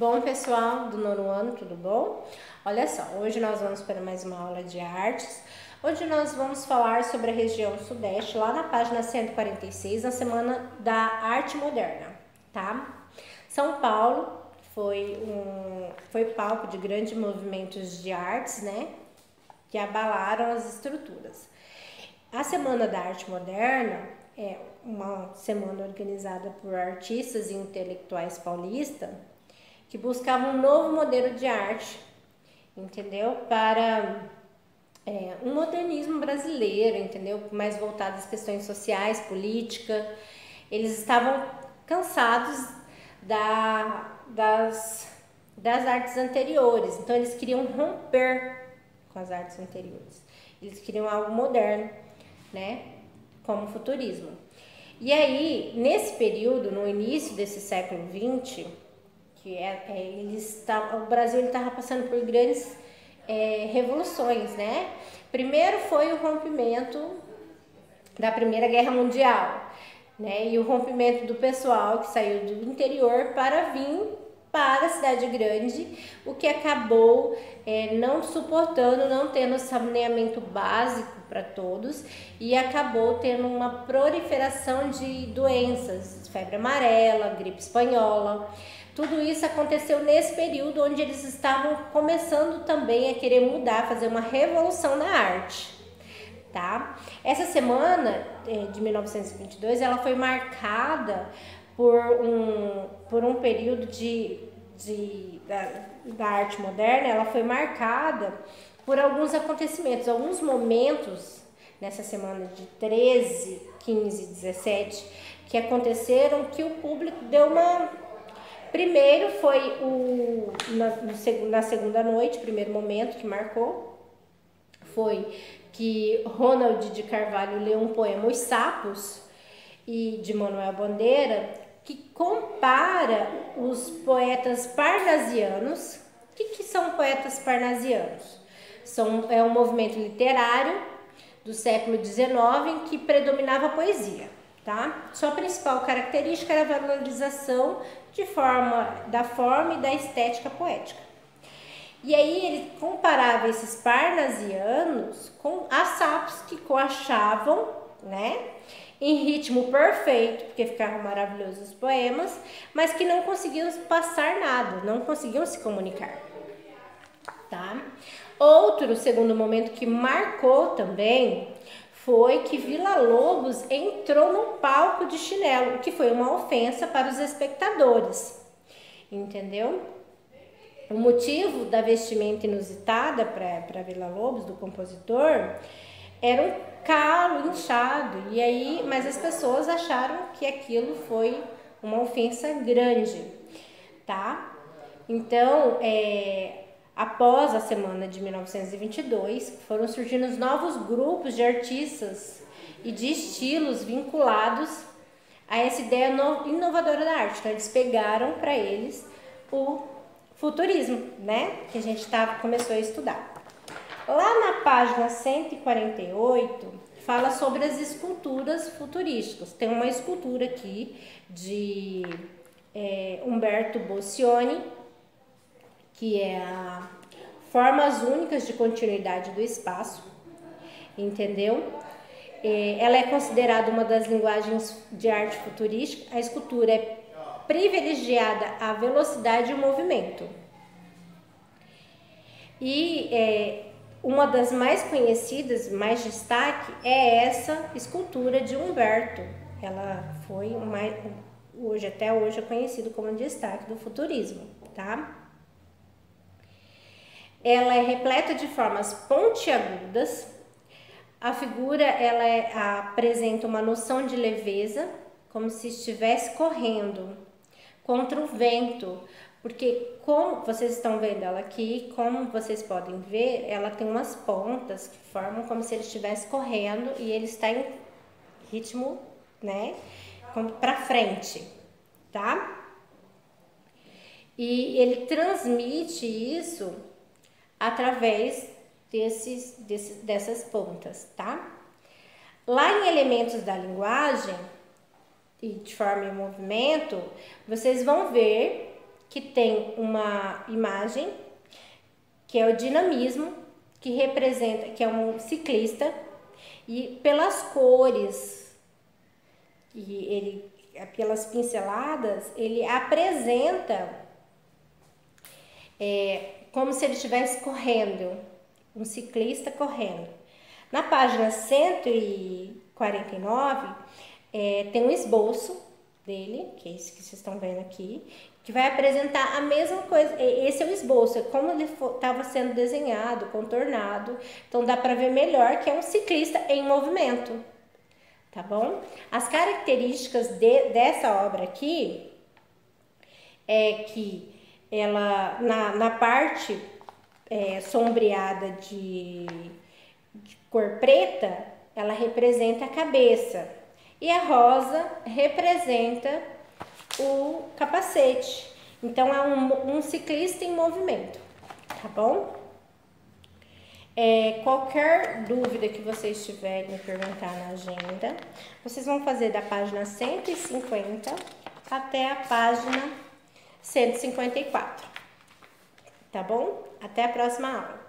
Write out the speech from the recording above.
Bom, pessoal do nono ano, tudo bom? Olha só, hoje nós vamos para mais uma aula de artes. Hoje nós vamos falar sobre a região sudeste, lá na página 146, na semana da arte moderna, tá? São Paulo foi um foi palco de grandes movimentos de artes, né? Que abalaram as estruturas. A Semana da Arte Moderna é uma semana organizada por artistas e intelectuais paulistas que buscavam um novo modelo de arte, entendeu? Para é, um modernismo brasileiro, entendeu? Mais voltado às questões sociais, política. Eles estavam cansados da, das, das artes anteriores, então eles queriam romper com as artes anteriores. Eles queriam algo moderno, né? Como futurismo. E aí, nesse período, no início desse século XX, que é, é eles tá, o Brasil estava passando por grandes é, revoluções, né? Primeiro foi o rompimento da Primeira Guerra Mundial, né? E o rompimento do pessoal que saiu do interior para vir para a cidade grande, o que acabou é, não suportando, não tendo saneamento básico para todos e acabou tendo uma proliferação de doenças, febre amarela, gripe espanhola. Tudo isso aconteceu nesse período onde eles estavam começando também a querer mudar, fazer uma revolução na arte. Tá? Essa semana é, de 1922 ela foi marcada por um, por um período de, de, da, da arte moderna, ela foi marcada por alguns acontecimentos, alguns momentos nessa semana de 13, 15, 17 que aconteceram que o público deu uma primeiro foi o na, na segunda noite, primeiro momento que marcou foi que Ronald de Carvalho leu um poema Os Sapos e de Manuel Bandeira que compara os poetas parnasianos. O que, que são poetas parnasianos? São, é um movimento literário do século XIX em que predominava a poesia. Tá? Sua principal característica era a valorização de forma, da forma e da estética poética. E aí ele comparava esses parnasianos com as sapos que coachavam, né? em ritmo perfeito, porque ficavam maravilhosos os poemas, mas que não conseguiam passar nada, não conseguiam se comunicar. Tá? Outro segundo momento que marcou também foi que Vila Lobos entrou no palco de chinelo, o que foi uma ofensa para os espectadores. Entendeu? O motivo da vestimenta inusitada para Vila Lobos, do compositor, era um calo inchado. E aí, mas as pessoas acharam que aquilo foi uma ofensa grande, tá? Então, é, após a semana de 1922, foram surgindo os novos grupos de artistas e de estilos vinculados a essa ideia inovadora da arte. Então, eles pegaram para eles o futurismo, né? Que a gente tá, começou a estudar. Lá na página 148, fala sobre as esculturas futurísticas. Tem uma escultura aqui de é, Humberto Boccioni, que é a Formas Únicas de Continuidade do Espaço, entendeu? É, ela é considerada uma das linguagens de arte futurística. A escultura é privilegiada à velocidade e ao movimento. E é, uma das mais conhecidas, mais destaque, é essa escultura de Humberto. Ela foi hoje até hoje é conhecido como destaque do futurismo, tá? Ela é repleta de formas pontiagudas. A figura ela é, apresenta uma noção de leveza, como se estivesse correndo contra o vento, porque como vocês estão vendo ela aqui, como vocês podem ver, ela tem umas pontas que formam como se ele estivesse correndo e ele está em ritmo, né, para frente, tá? E ele transmite isso através desses, desses, dessas pontas, tá? Lá em elementos da linguagem e de forma e movimento, vocês vão ver que tem uma imagem que é o dinamismo, que representa, que é um ciclista, e pelas cores e ele pelas pinceladas, ele apresenta é, como se ele estivesse correndo, um ciclista correndo. Na página 149, é, tem um esboço dele, que é esse que vocês estão vendo aqui, que vai apresentar a mesma coisa. Esse é o esboço, é como ele estava sendo desenhado, contornado. Então dá para ver melhor que é um ciclista em movimento, tá bom? As características de, dessa obra aqui é que ela na, na parte é, sombreada de, de cor preta, ela representa a cabeça e a rosa representa o capacete. Então é um, um ciclista em movimento, tá bom? É, qualquer dúvida que vocês tiverem perguntar na agenda, vocês vão fazer da página 150 até a página 154. Tá bom? Até a próxima aula.